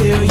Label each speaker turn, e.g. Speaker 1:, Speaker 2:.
Speaker 1: till